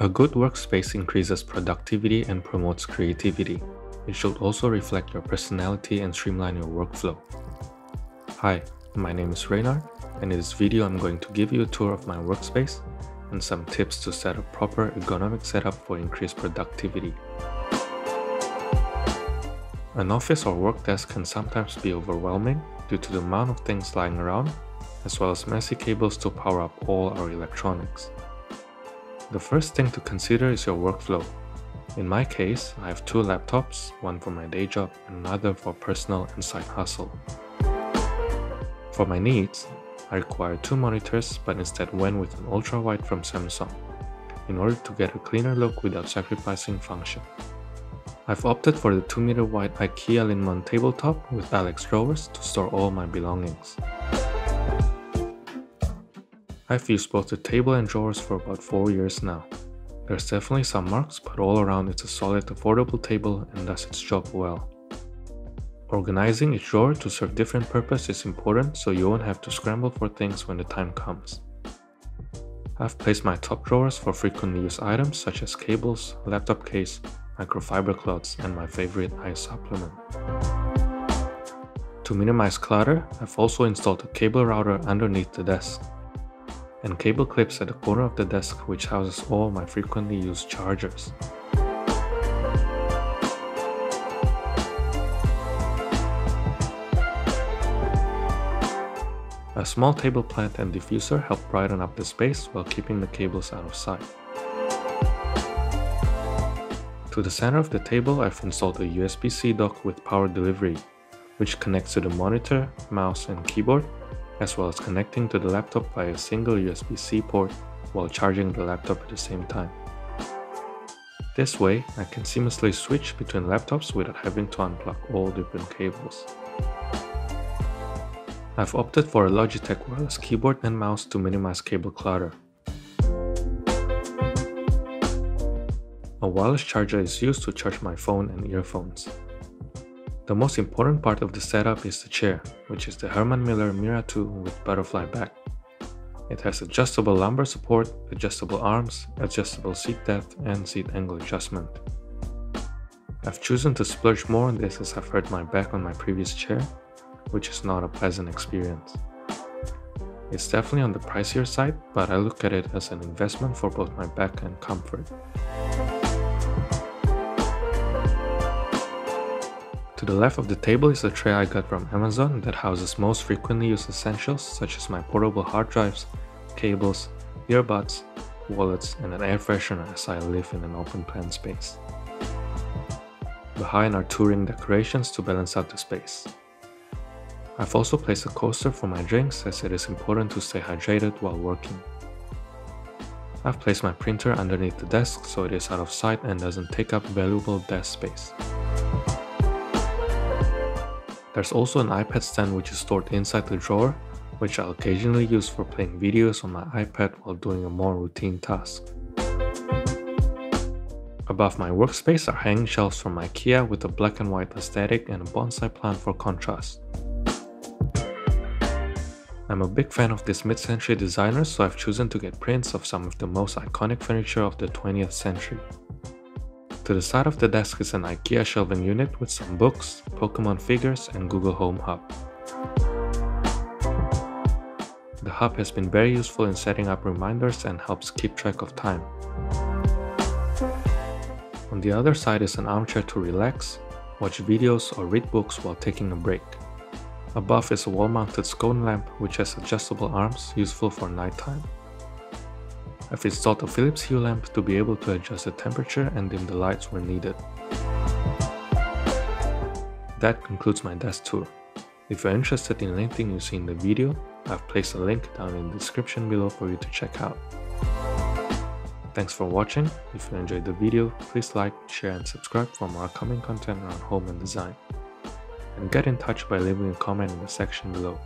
A good workspace increases productivity and promotes creativity. It should also reflect your personality and streamline your workflow. Hi, my name is Reynard, and in this video I'm going to give you a tour of my workspace and some tips to set a proper ergonomic setup for increased productivity. An office or work desk can sometimes be overwhelming due to the amount of things lying around, as well as messy cables to power up all our electronics. The first thing to consider is your workflow. In my case, I have two laptops, one for my day job and another for personal and side hustle. For my needs, I require two monitors but instead went with an ultra-wide from Samsung, in order to get a cleaner look without sacrificing function. I've opted for the 2 meter wide IKEA Linnmon tabletop with Alex drawers to store all my belongings. I've used both the table and drawers for about 4 years now. There's definitely some marks, but all around it's a solid affordable table and does its job well. Organizing each drawer to serve different purpose is important so you won't have to scramble for things when the time comes. I've placed my top drawers for frequently used items such as cables, laptop case, microfiber cloths, and my favorite eye supplement. To minimize clutter, I've also installed a cable router underneath the desk and cable clips at the corner of the desk which houses all my frequently used chargers. A small table plant and diffuser help brighten up the space while keeping the cables out of sight. To the center of the table I've installed a USB-C dock with power delivery, which connects to the monitor, mouse and keyboard as well as connecting to the laptop via a single USB-C port while charging the laptop at the same time. This way, I can seamlessly switch between laptops without having to unplug all different cables. I've opted for a Logitech wireless keyboard and mouse to minimize cable clutter. A wireless charger is used to charge my phone and earphones. The most important part of the setup is the chair, which is the Herman Miller Mirra 2 with butterfly back. It has adjustable lumbar support, adjustable arms, adjustable seat depth, and seat angle adjustment. I've chosen to splurge more on this as I've hurt my back on my previous chair, which is not a pleasant experience. It's definitely on the pricier side, but I look at it as an investment for both my back and comfort. To the left of the table is a tray I got from Amazon that houses most frequently used essentials such as my portable hard drives, cables, earbuds, wallets, and an air freshener as I live in an open plan space. Behind are touring decorations to balance out the space. I've also placed a coaster for my drinks as it is important to stay hydrated while working. I've placed my printer underneath the desk so it is out of sight and doesn't take up valuable desk space. There's also an iPad stand which is stored inside the drawer, which I'll occasionally use for playing videos on my iPad while doing a more routine task. Above my workspace are hanging shelves from IKEA with a black and white aesthetic and a bonsai plant for contrast. I'm a big fan of this mid-century designer so I've chosen to get prints of some of the most iconic furniture of the 20th century. To the side of the desk is an IKEA shelving unit with some books, Pokemon figures and Google Home Hub. The hub has been very useful in setting up reminders and helps keep track of time. On the other side is an armchair to relax, watch videos or read books while taking a break. Above is a wall-mounted sconce lamp which has adjustable arms useful for nighttime. I've installed a Philips Hue lamp to be able to adjust the temperature and dim the lights where needed. That concludes my desk tour. If you're interested in anything you see in the video, I've placed a link down in the description below for you to check out. Thanks for watching. If you enjoyed the video, please like, share and subscribe for more upcoming content around home and design. And get in touch by leaving a comment in the section below.